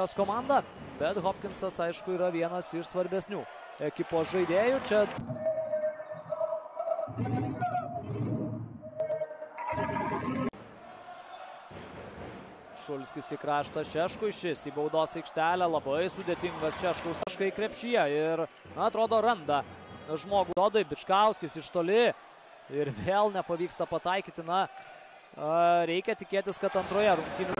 jos komanda, bet Hopkinsas, aišku, yra vienas iš svarbesnių ekipos žaidėjų. Čia Šulskis į kraštą Šeškui, šis į baudos aikštelę, labai sudėtingas Šeškaus taškai krepšyje. Ir, na, atrodo, randa žmogų Dodai, Bičkauskis iš toli. Ir vėl nepavyksta pataikyti, na, reikia tikėtis, kad antroje rungtynių...